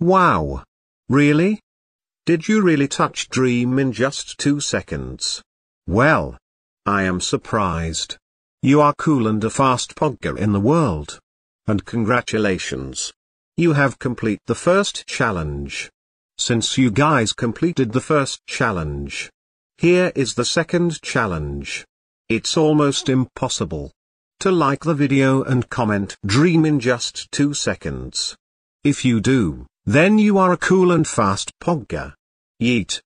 Wow. Really? Did you really touch Dream in just two seconds? Well. I am surprised. You are cool and a fast pogger in the world. And congratulations. You have complete the first challenge. Since you guys completed the first challenge. Here is the second challenge. It's almost impossible. To like the video and comment dream in just 2 seconds. If you do, then you are a cool and fast pogger. Yeet.